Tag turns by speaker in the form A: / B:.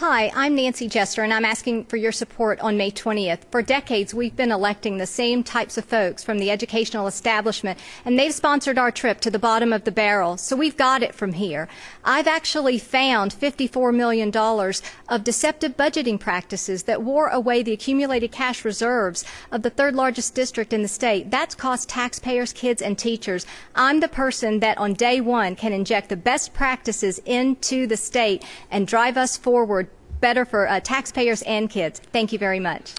A: Hi, I'm Nancy Jester, and I'm asking for your support on May 20th. For decades, we've been electing the same types of folks from the educational establishment, and they've sponsored our trip to the bottom of the barrel, so we've got it from here. I've actually found $54 million of deceptive budgeting practices that wore away the accumulated cash reserves of the third largest district in the state. That's cost taxpayers, kids, and teachers. I'm the person that on day one can inject the best practices into the state and drive us forward better for uh, taxpayers and kids. Thank you very much.